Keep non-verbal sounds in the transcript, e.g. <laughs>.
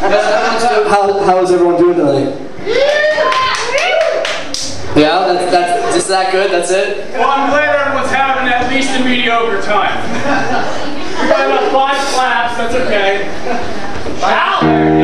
how, how is everyone doing tonight? Yeah, that's, that's just that good, that's it? Well, I'm glad everyone's having at least a mediocre time. <laughs> we got about five claps, that's okay. Wow,